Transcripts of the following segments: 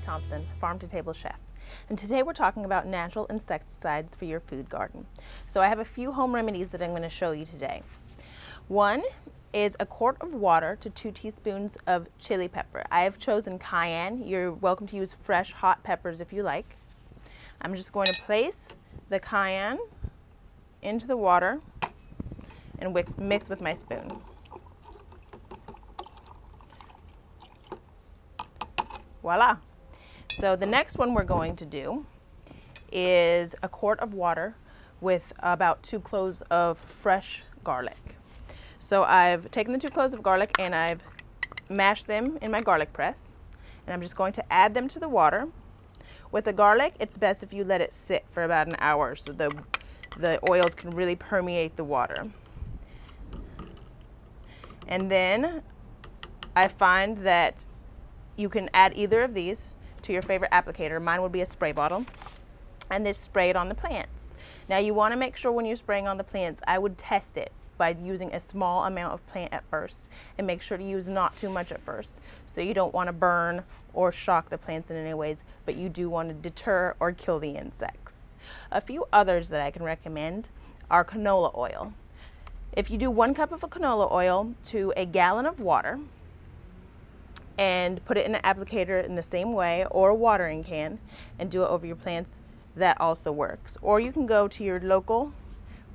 Thompson, Farm to Table Chef. And today we're talking about natural insecticides for your food garden. So I have a few home remedies that I'm going to show you today. One is a quart of water to two teaspoons of chili pepper. I have chosen cayenne. You're welcome to use fresh hot peppers if you like. I'm just going to place the cayenne into the water and mix with my spoon. Voila. So the next one we're going to do is a quart of water with about two cloves of fresh garlic. So I've taken the two cloves of garlic and I've mashed them in my garlic press. And I'm just going to add them to the water. With the garlic, it's best if you let it sit for about an hour so the, the oils can really permeate the water. And then I find that you can add either of these to your favorite applicator. Mine would be a spray bottle. And this spray it on the plants. Now you want to make sure when you're spraying on the plants, I would test it by using a small amount of plant at first and make sure to use not too much at first. So you don't want to burn or shock the plants in any ways, but you do want to deter or kill the insects. A few others that I can recommend are canola oil. If you do one cup of a canola oil to a gallon of water, and put it in an applicator in the same way or a watering can and do it over your plants, that also works. Or you can go to your local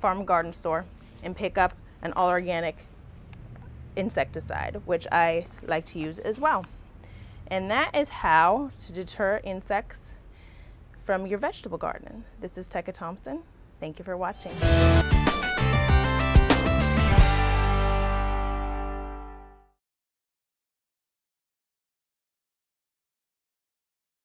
farm garden store and pick up an all organic insecticide, which I like to use as well. And that is how to deter insects from your vegetable garden. This is Teca Thompson. Thank you for watching.